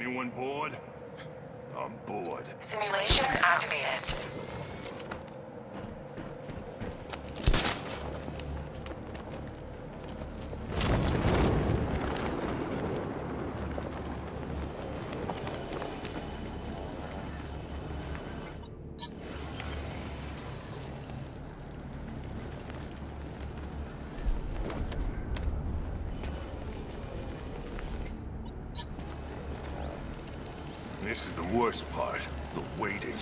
Anyone bored? I'm bored. Simulation activated. This is the worst part. The waiting.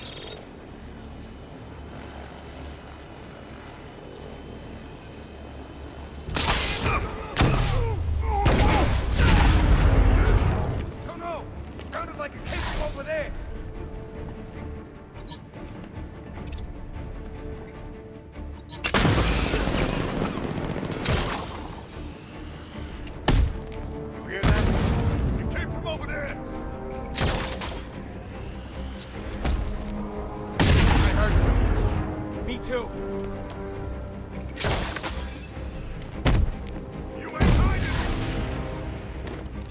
Something. You ain't hiding!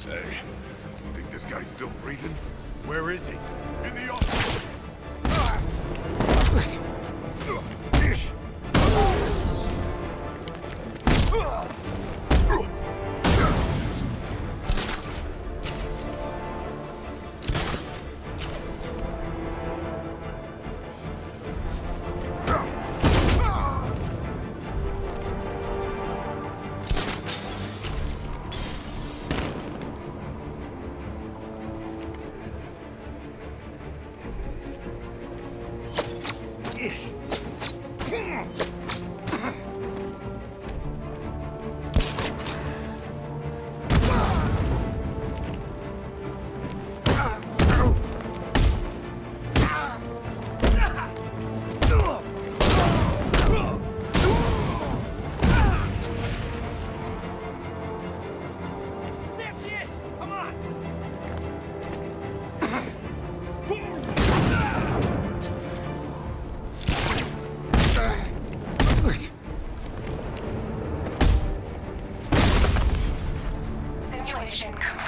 Hey, think this guy's still breathing? Where is he? In the office. there. vision comes